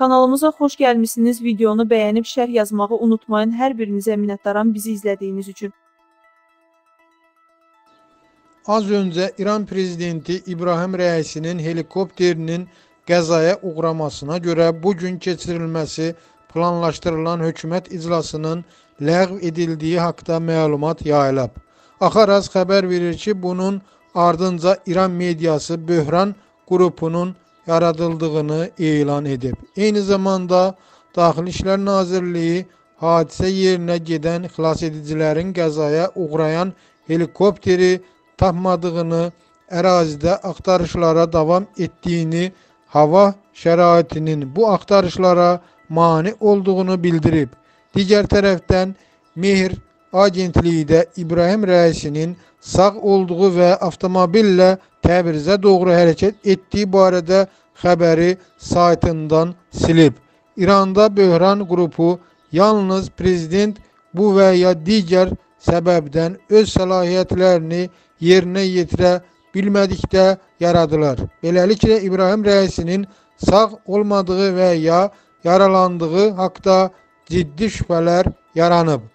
Kanalımıza xoş gəlmisiniz. Videonu bəyənib şərh yazmağı unutmayın. Hər birinizə minnətdaram bizi izlədiyiniz üçün. Az önce İran prezidenti İbrahim Rəisinin helikopterinin qəzaya uğramasına görə bugün keçirilməsi planlaşdırılan hökumət iclasının ləğv edildiyi haqda məlumat yayılıb. Axaraz xəbər verir ki, bunun ardınca İran mediası böhran qrupunun yaradıldığını elan edib. Eyni zamanda Daxili İşlər Nazirliyi hadisə yerinə gedən xilasedicilərin qəzaya uğrayan helikopteri tapmadığını, ərazidə axtarışlara davam etdiyini, hava şəraitinin bu axtarışlara mane olduğunu bildirib. Digər tərəfdən Mehr Agentliyi də İbrahim Rəisinin sağ olduğu və avtomobillə Təbrizə doğru hərəkət etdiyi barədə xəbəri saytından silib. İranda böhran qrupu yalnız prezident bu və ya digər səbəbdən öz səlahiyyətlərini yerinə yetirə bilmədikdə yaradılar. Beləliklə İbrahim Rəisinin sağ olmadığı və ya yaralandığı haqda ciddi şübhələr yaranıb.